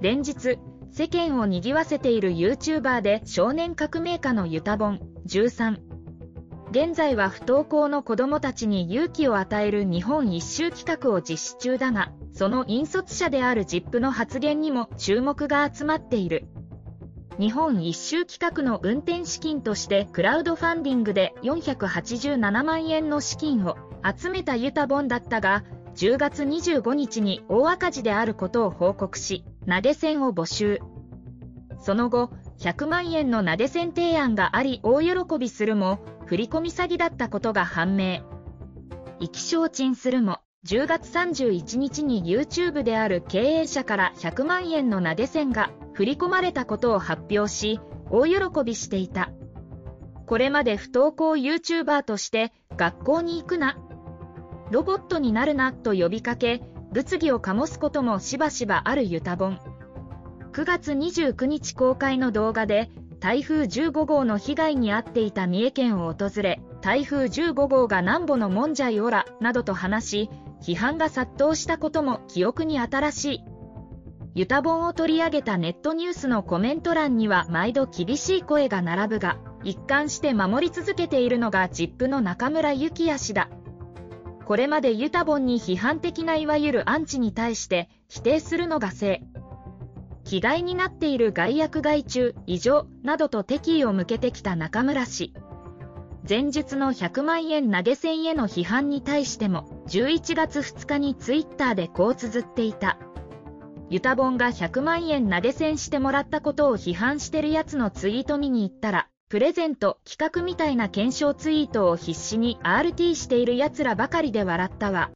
連日、世間を賑わせている YouTuber で少年革命家のユタボン13。現在は不登校の子供たちに勇気を与える日本一周企画を実施中だが、その引率者である ZIP の発言にも注目が集まっている。日本一周企画の運転資金としてクラウドファンディングで487万円の資金を集めたユタボンだったが、10月25日に大赤字であることを報告し、投げ銭を募集。その後、100万円の投げ銭提案があり大喜びするも、振込詐欺だったことが判明。意気消沈するも、10月31日に YouTube である経営者から100万円の投げ銭が振り込まれたことを発表し、大喜びしていた。これまで不登校 YouTuber として学校に行くな、ロボットになるなと呼びかけ、物議を醸すこともしばしばあるユタボン。9月29日公開の動画で、台風15号の被害に遭っていた三重県を訪れ、台風15号がなんぼのもんじゃいおら、などと話し、批判が殺到したことも記憶に新しい。ユタボンを取り上げたネットニュースのコメント欄には毎度厳しい声が並ぶが、一貫して守り続けているのが ZIP の中村幸也氏だ。これまでユタボンに批判的ないわゆるアンチに対して否定するのが正。気概になっている害悪害虫、異常などと敵意を向けてきた中村氏。前日の100万円投げ銭への批判に対しても11月2日にツイッターでこう綴っていた。ユタボンが100万円投げ銭してもらったことを批判してるやつのツイート見に行ったらプレゼント企画みたいな検証ツイートを必死に RT している奴らばかりで笑ったわ。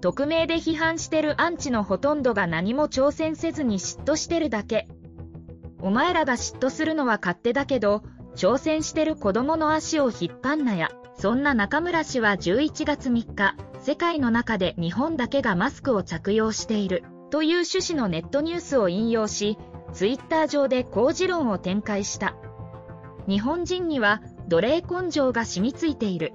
匿名で批判してるアンチのほとんどが何も挑戦せずに嫉妬してるだけ。お前らが嫉妬するのは勝手だけど、挑戦してる子供の足を引っ張んなや。そんな中村氏は11月3日、世界の中で日本だけがマスクを着用しているという趣旨のネットニュースを引用し、ツイッター上で好持論を展開した。日本人には奴隷根性が染みついている。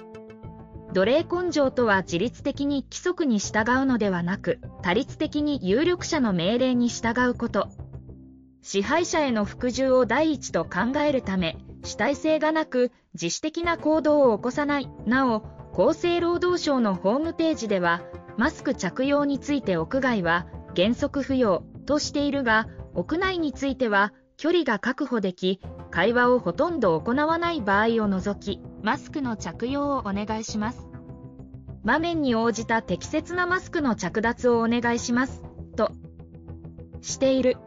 奴隷根性とは自律的に規則に従うのではなく、多律的に有力者の命令に従うこと。支配者への服従を第一と考えるため、主体性がなく自主的な行動を起こさない。なお、厚生労働省のホームページでは、マスク着用について屋外は原則不要としているが、屋内については距離が確保でき、会話をほとんど行わない場合を除き、マスクの着用をお願いします。場面に応じた適切なマスクの着脱をお願いします。と、している。